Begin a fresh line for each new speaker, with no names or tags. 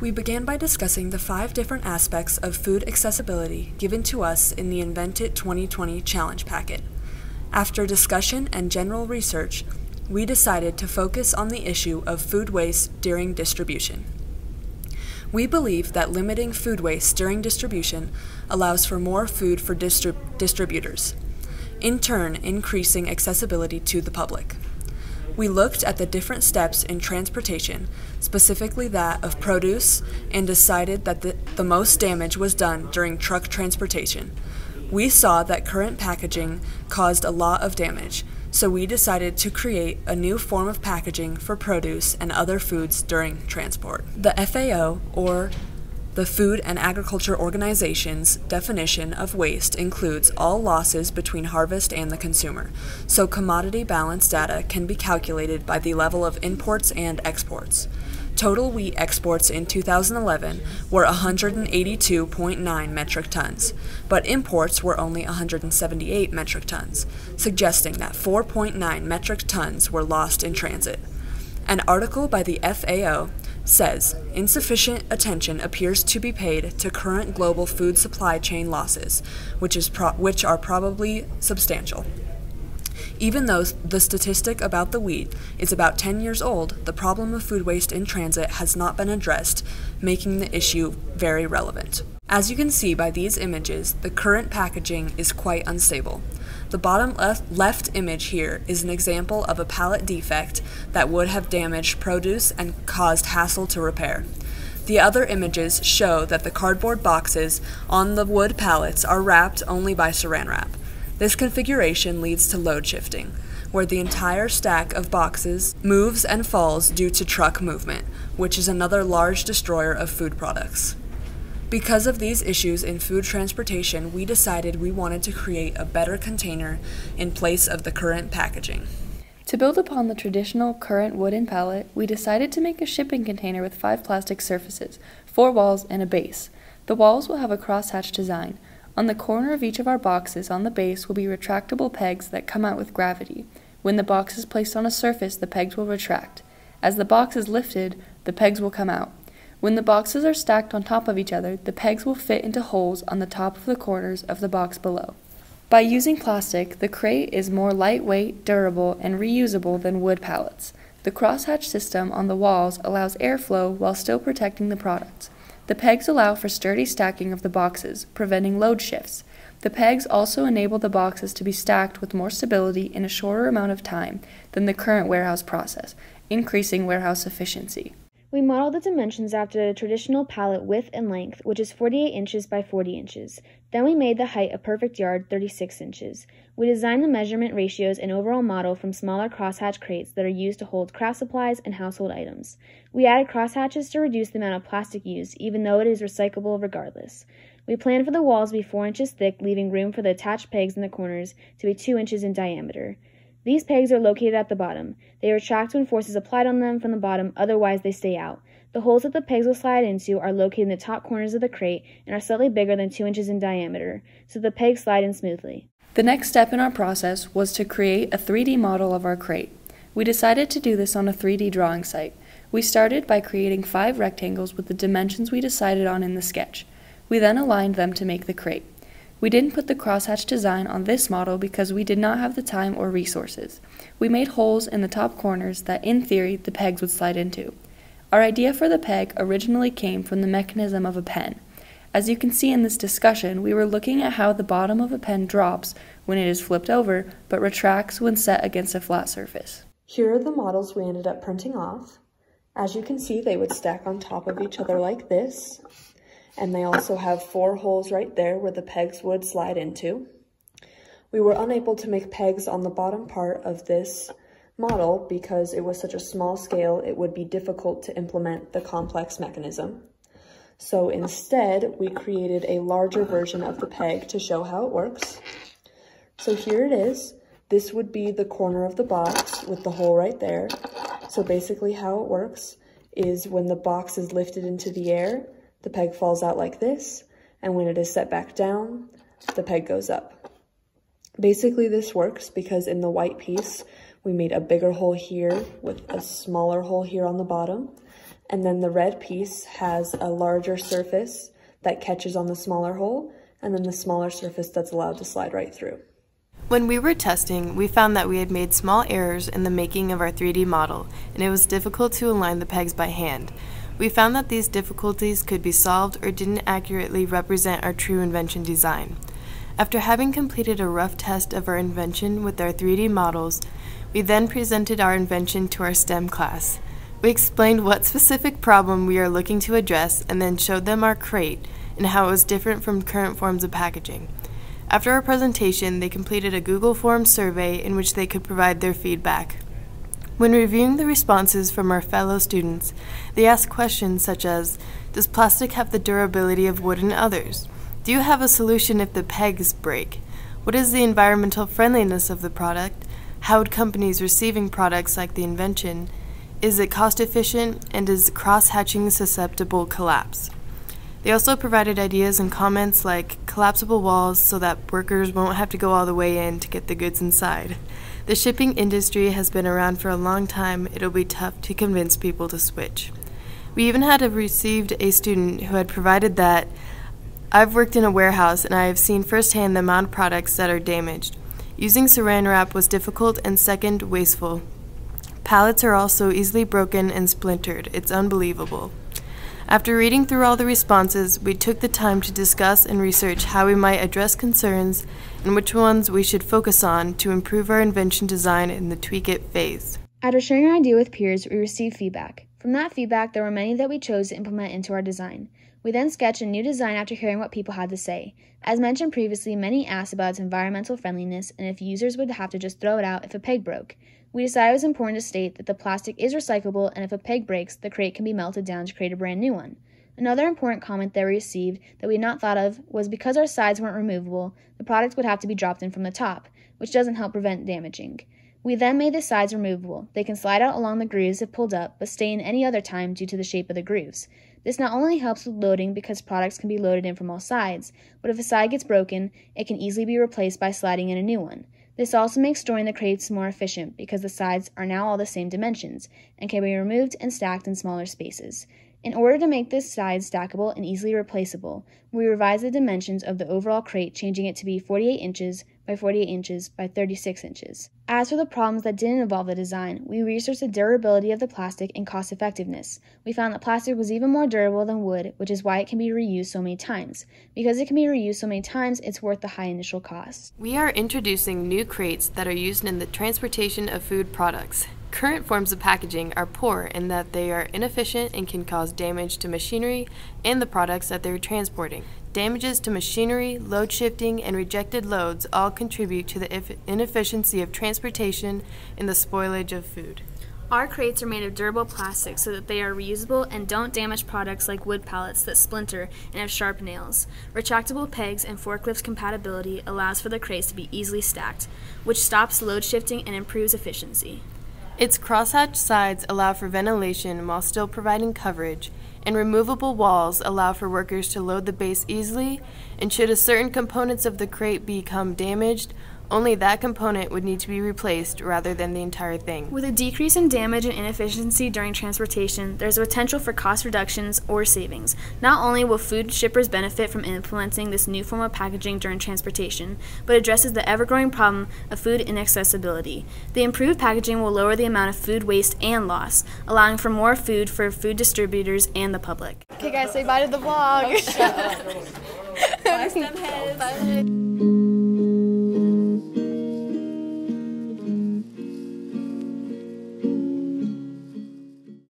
We began by discussing the five different aspects of food accessibility given to us in the Invent It 2020 Challenge Packet. After discussion and general research, we decided to focus on the issue of food waste during distribution. We believe that limiting food waste during distribution allows for more food for distrib distributors, in turn, increasing accessibility to the public. We looked at the different steps in transportation, specifically that of produce, and decided that the, the most damage was done during truck transportation. We saw that current packaging caused a lot of damage, so we decided to create a new form of packaging for produce and other foods during transport. The FAO, or the Food and Agriculture Organization's definition of waste includes all losses between harvest and the consumer, so commodity balance data can be calculated by the level of imports and exports. Total wheat exports in 2011 were 182.9 metric tons, but imports were only 178 metric tons, suggesting that 4.9 metric tons were lost in transit. An article by the FAO says insufficient attention appears to be paid to current global food supply chain losses, which, is which are probably substantial. Even though the statistic about the wheat is about 10 years old, the problem of food waste in transit has not been addressed, making the issue very relevant. As you can see by these images, the current packaging is quite unstable. The bottom left, image here is an example of a pallet defect that would have damaged produce and caused hassle to repair. The other images show that the cardboard boxes on the wood pallets are wrapped only by saran wrap. This configuration leads to load shifting, where the entire stack of boxes moves and falls due to truck movement, which is another large destroyer of food products. Because of these issues in food transportation, we decided we wanted to create a better container in place of the current packaging.
To build upon the traditional current wooden pallet, we decided to make a shipping container with five plastic surfaces, four walls, and a base. The walls will have a crosshatch design. On the corner of each of our boxes on the base will be retractable pegs that come out with gravity. When the box is placed on a surface, the pegs will retract. As the box is lifted, the pegs will come out. When the boxes are stacked on top of each other, the pegs will fit into holes on the top of the corners of the box below. By using plastic, the crate is more lightweight, durable, and reusable than wood pallets. The crosshatch system on the walls allows airflow while still protecting the products. The pegs allow for sturdy stacking of the boxes, preventing load shifts. The pegs also enable the boxes to be stacked with more stability in a shorter amount of time than the current warehouse process, increasing warehouse efficiency.
We modeled the dimensions after the traditional pallet width and length, which is 48 inches by 40 inches. Then we made the height a perfect yard, 36 inches. We designed the measurement ratios and overall model from smaller crosshatch crates that are used to hold craft supplies and household items. We added crosshatches to reduce the amount of plastic used, even though it is recyclable regardless. We planned for the walls to be 4 inches thick, leaving room for the attached pegs in the corners to be 2 inches in diameter. These pegs are located at the bottom. They retract when force is applied on them from the bottom, otherwise they stay out. The holes that the pegs will slide into are located in the top corners of the crate and are slightly bigger than 2 inches in diameter, so the pegs slide in smoothly.
The next step in our process was to create a 3D model of our crate. We decided to do this on a 3D drawing site. We started by creating five rectangles with the dimensions we decided on in the sketch. We then aligned them to make the crate. We didn't put the crosshatch design on this model because we did not have the time or resources. We made holes in the top corners that, in theory, the pegs would slide into. Our idea for the peg originally came from the mechanism of a pen. As you can see in this discussion, we were looking at how the bottom of a pen drops when it is flipped over, but retracts when set against a flat surface.
Here are the models we ended up printing off. As you can see, they would stack on top of each other like this, and they also have four holes right there where the pegs would slide into. We were unable to make pegs on the bottom part of this model because it was such a small scale, it would be difficult to implement the complex mechanism. So instead, we created a larger version of the peg to show how it works. So here it is. This would be the corner of the box with the hole right there. So basically how it works is when the box is lifted into the air, the peg falls out like this, and when it is set back down, the peg goes up. Basically, this works because in the white piece, we made a bigger hole here with a smaller hole here on the bottom, and then the red piece has a larger surface that catches on the smaller hole, and then the smaller surface that's allowed to slide right through.
When we were testing, we found that we had made small errors in the making of our 3D model, and it was difficult to align the pegs by hand. We found that these difficulties could be solved or didn't accurately represent our true invention design. After having completed a rough test of our invention with our 3D models, we then presented our invention to our STEM class. We explained what specific problem we are looking to address and then showed them our crate and how it was different from current forms of packaging. After our presentation, they completed a Google Forms survey in which they could provide their feedback. When reviewing the responses from our fellow students, they asked questions such as Does plastic have the durability of wood and others? Do you have a solution if the pegs break? What is the environmental friendliness of the product? How would companies receiving products like the invention? Is it cost efficient and is cross hatching susceptible collapse? They also provided ideas and comments like collapsible walls so that workers won't have to go all the way in to get the goods inside. The shipping industry has been around for a long time, it'll be tough to convince people to switch. We even had a received a student who had provided that I've worked in a warehouse and I have seen firsthand the amount of products that are damaged. Using saran wrap was difficult and second, wasteful. Pallets are also easily broken and splintered. It's unbelievable. After reading through all the responses, we took the time to discuss and research how we might address concerns and which ones we should focus on to improve our invention design in the tweak it phase.
After sharing our idea with peers, we received feedback. From that feedback, there were many that we chose to implement into our design. We then sketched a new design after hearing what people had to say. As mentioned previously, many asked about its environmental friendliness and if users would have to just throw it out if a peg broke. We decided it was important to state that the plastic is recyclable and if a peg breaks, the crate can be melted down to create a brand new one. Another important comment that we received that we had not thought of was because our sides weren't removable, the product would have to be dropped in from the top, which doesn't help prevent damaging. We then made the sides removable. They can slide out along the grooves if pulled up, but stay in any other time due to the shape of the grooves. This not only helps with loading because products can be loaded in from all sides, but if a side gets broken, it can easily be replaced by sliding in a new one. This also makes storing the crates more efficient because the sides are now all the same dimensions and can be removed and stacked in smaller spaces. In order to make this size stackable and easily replaceable, we revised the dimensions of the overall crate, changing it to be 48 inches by 48 inches by 36 inches. As for the problems that didn't involve the design, we researched the durability of the plastic and cost effectiveness. We found that plastic was even more durable than wood, which is why it can be reused so many times. Because it can be reused so many times, it's worth the high initial cost.
We are introducing new crates that are used in the transportation of food products. Current forms of packaging are poor in that they are inefficient and can cause damage to machinery and the products that they're transporting. Damages to machinery, load shifting, and rejected loads all contribute to the inefficiency of transportation and the spoilage of food.
Our crates are made of durable plastic so that they are reusable and don't damage products like wood pallets that splinter and have sharp nails. Retractable pegs and forklift compatibility allows for the crates to be easily stacked, which stops load shifting and improves efficiency.
Its crosshatch sides allow for ventilation while still providing coverage, and removable walls allow for workers to load the base easily, and should a certain components of the crate become damaged, only that component would need to be replaced rather than the entire thing.
With a decrease in damage and inefficiency during transportation, there's a potential for cost reductions or savings. Not only will food shippers benefit from implementing this new form of packaging during transportation, but addresses the ever growing problem of food inaccessibility. The improved packaging will lower the amount of food waste and loss, allowing for more food for food distributors and the public.
Okay, guys, say bye to the vlog.
bye, STEM heads. Bye.